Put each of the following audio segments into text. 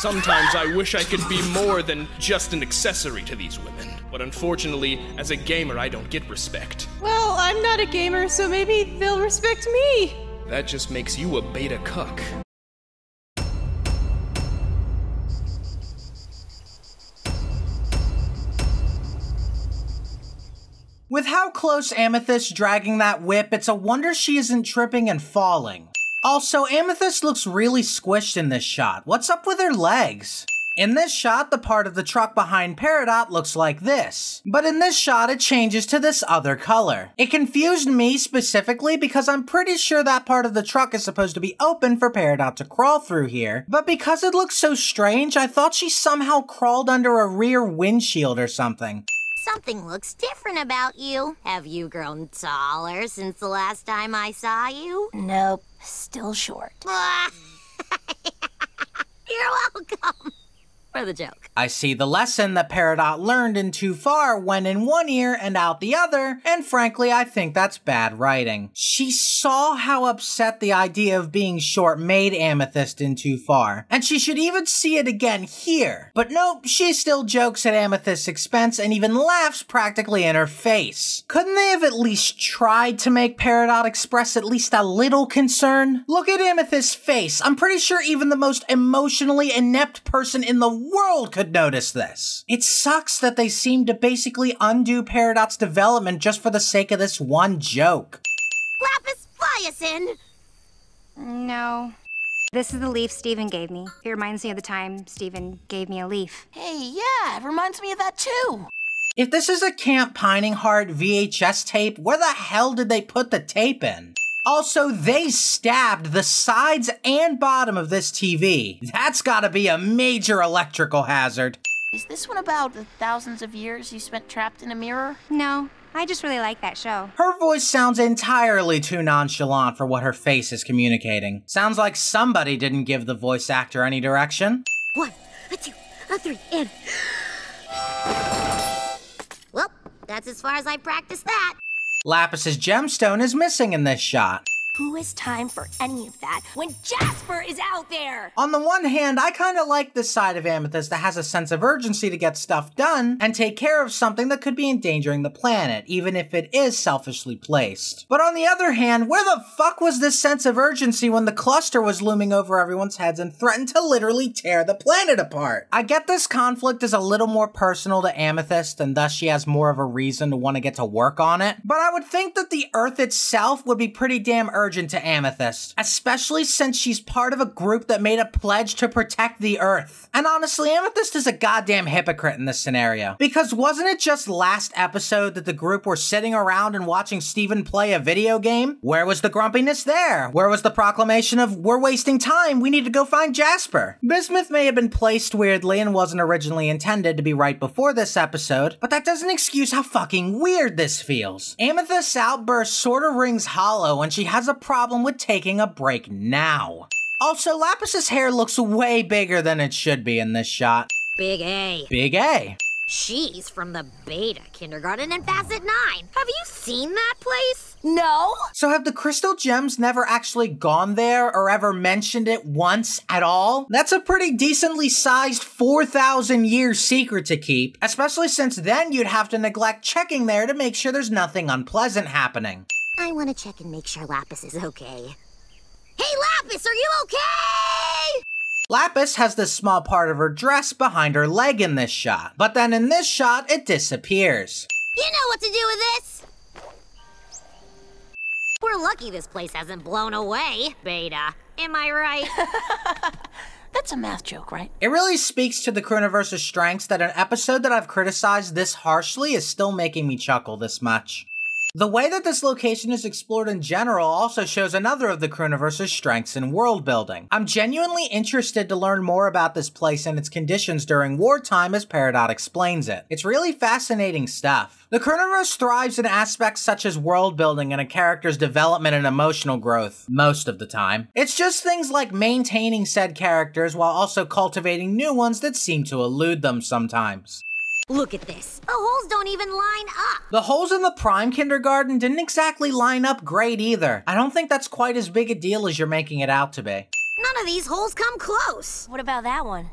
Sometimes I wish I could be more than just an accessory to these women. But unfortunately, as a gamer, I don't get respect. Well, I'm not a gamer, so maybe they'll respect me. That just makes you a beta cuck. With how close Amethyst dragging that whip, it's a wonder she isn't tripping and falling. Also, Amethyst looks really squished in this shot. What's up with her legs? In this shot, the part of the truck behind Peridot looks like this, but in this shot it changes to this other color. It confused me specifically because I'm pretty sure that part of the truck is supposed to be open for Peridot to crawl through here, but because it looks so strange, I thought she somehow crawled under a rear windshield or something. Something looks different about you. Have you grown taller since the last time I saw you? Nope, still short. You're welcome. For the joke. I see the lesson that Peridot learned in Too Far went in one ear and out the other, and frankly, I think that's bad writing. She saw how upset the idea of being short made Amethyst in Too Far, and she should even see it again here. But nope, she still jokes at Amethyst's expense and even laughs practically in her face. Couldn't they have at least tried to make Peridot express at least a little concern? Look at Amethyst's face. I'm pretty sure even the most emotionally inept person in the world could notice this. It sucks that they seem to basically undo Peridot's development just for the sake of this one joke. Lapis, fly us in! No. This is the leaf Steven gave me. It reminds me of the time Steven gave me a leaf. Hey, yeah, it reminds me of that too. If this is a Camp Pining Heart VHS tape, where the hell did they put the tape in? Also, they stabbed the sides and bottom of this TV. That's gotta be a major electrical hazard. Is this one about the thousands of years you spent trapped in a mirror? No, I just really like that show. Her voice sounds entirely too nonchalant for what her face is communicating. Sounds like somebody didn't give the voice actor any direction. One, a two, a three, and. Well, that's as far as I practiced that. Lapis's gemstone is missing in this shot. Who has time for any of that when Jasper is out there? On the one hand, I kinda like this side of Amethyst that has a sense of urgency to get stuff done and take care of something that could be endangering the planet, even if it is selfishly placed. But on the other hand, where the fuck was this sense of urgency when the cluster was looming over everyone's heads and threatened to literally tear the planet apart? I get this conflict is a little more personal to Amethyst and thus she has more of a reason to want to get to work on it, but I would think that the Earth itself would be pretty damn urgent to Amethyst, especially since she's part of a group that made a pledge to protect the Earth. And honestly, Amethyst is a goddamn hypocrite in this scenario. Because wasn't it just last episode that the group were sitting around and watching Steven play a video game? Where was the grumpiness there? Where was the proclamation of, we're wasting time, we need to go find Jasper? Bismuth may have been placed weirdly and wasn't originally intended to be right before this episode, but that doesn't excuse how fucking weird this feels. Amethyst's outburst sort of rings hollow when she has a problem with taking a break now. Also, Lapis's hair looks way bigger than it should be in this shot. Big A. Big A. She's from the Beta Kindergarten in Facet 9. Have you seen that place? No? So have the crystal gems never actually gone there or ever mentioned it once at all? That's a pretty decently sized 4,000 year secret to keep, especially since then you'd have to neglect checking there to make sure there's nothing unpleasant happening. I want to check and make sure Lapis is okay. Hey, Lapis, are you okay? Lapis has this small part of her dress behind her leg in this shot, but then in this shot, it disappears. You know what to do with this. We're lucky this place hasn't blown away, Beta. Am I right? That's a math joke, right? It really speaks to the Crewniverse's strengths that an episode that I've criticized this harshly is still making me chuckle this much. The way that this location is explored in general also shows another of the Crewniverse's strengths in world building. I'm genuinely interested to learn more about this place and its conditions during wartime as Peridot explains it. It's really fascinating stuff. The Crewniverse thrives in aspects such as world building and a character's development and emotional growth, most of the time. It's just things like maintaining said characters while also cultivating new ones that seem to elude them sometimes. Look at this. The holes don't even line up. The holes in the prime kindergarten didn't exactly line up great either. I don't think that's quite as big a deal as you're making it out to be. None of these holes come close. What about that one?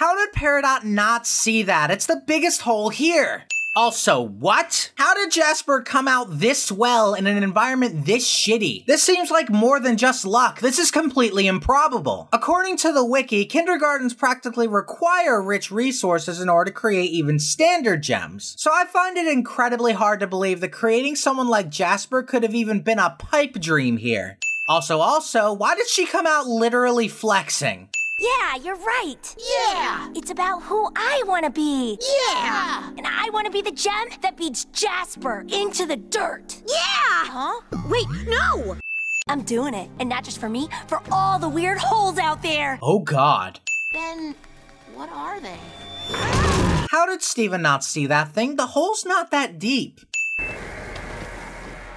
How did Peridot not see that? It's the biggest hole here. Also, what? How did Jasper come out this well in an environment this shitty? This seems like more than just luck. This is completely improbable. According to the wiki, kindergartens practically require rich resources in order to create even standard gems. So I find it incredibly hard to believe that creating someone like Jasper could have even been a pipe dream here. Also, also, why did she come out literally flexing? Yeah, you're right. Yeah. It's about who I want to be. Yeah. And I want to be the gem that beats Jasper into the dirt. Yeah. Huh? Wait, no! I'm doing it. And not just for me, for all the weird holes out there. Oh god. Then, what are they? How did Steven not see that thing? The hole's not that deep.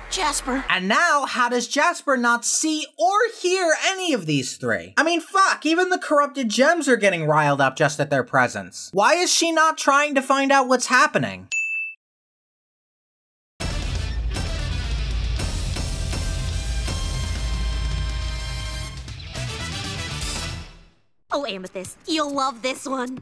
Jasper. And now, how does Jasper not see or hear any of these three? I mean, fuck, even the corrupted gems are getting riled up just at their presence. Why is she not trying to find out what's happening? Oh, Amethyst, you'll love this one.